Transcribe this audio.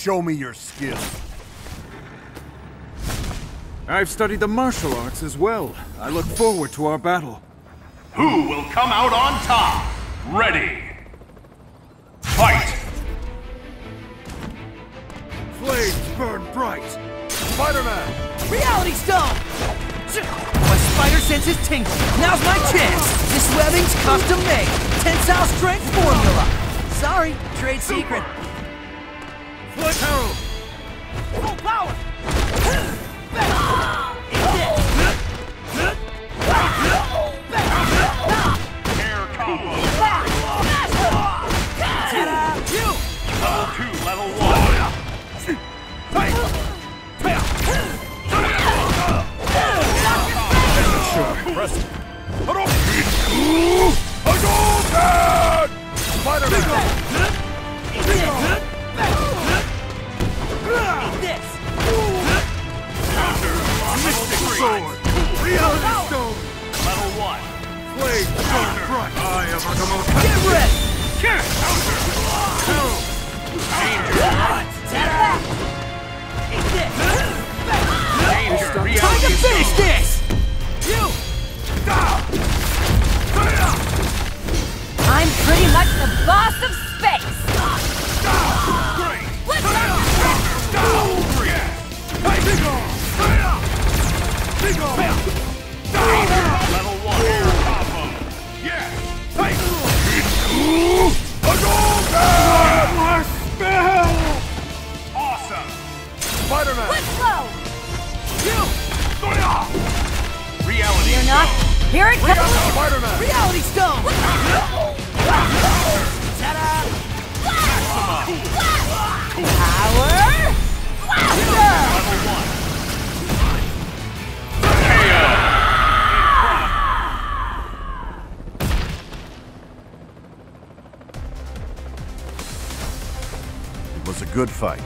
Show me your skills. I've studied the martial arts as well. I look forward to our battle. Who will come out on top? Ready. Fight! Flames burn bright! Spider-Man! Reality Stone! My spider sense is tingling. Now's my chance. This webbing's custom made. Tensile strength formula. Sorry, trade secret. Flip Herald! Full power! Air combo. Level 2, level 1. Impressive. Hadouken! Spider-Man! Sword! Reality Stone! Level 1. Flames burn bright! I am Agamotto! Get ready! Danger. Time to Reality finish Stone. this! You! I'm pretty much the boss Spider-Man! Let's. Reality You're not. Stone. Here it comes. Spider-Man! Reality Stone! Power. Level 1. It was a good fight.